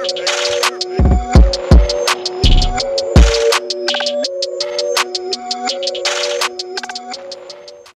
Thursday.